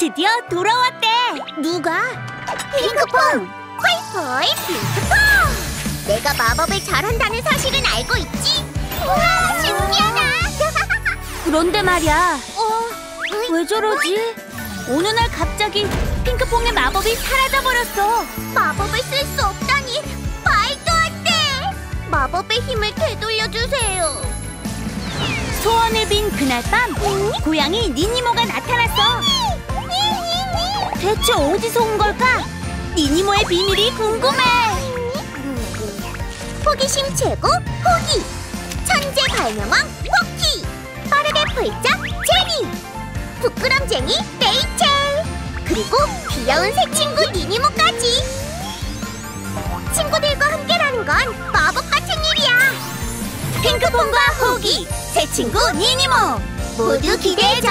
드디어 돌아왔대. 누가? 핑크퐁! 콰이포의 핑크퐁! 내가 마법을 잘한다는 사실은 알고 있지? 우와, 신기하다! 그런데 말이야. 어, 왜 저러지? 어느 날 갑자기 핑크퐁의 마법이 사라져버렸어. 마법을 쓸 수 없다니 말도 안 돼! 마법의 힘을 되돌려주세요. 소원을 빈 그날 밤 고양이 니니모가 나타났어. 대체 어디서 온 걸까? 니니모의 비밀이 궁금해. 호기심 최고 호기. 천재 발명왕 포키. 빠르게 폴짝 제니. 부끄럼쟁이 레이첼. 그리고 귀여운 새 친구 니니모까지. 친구들과 함께라는 건 마법 같은 일이야. 핑크퐁과 호기, 새 친구 니니모. 모두 기대해줘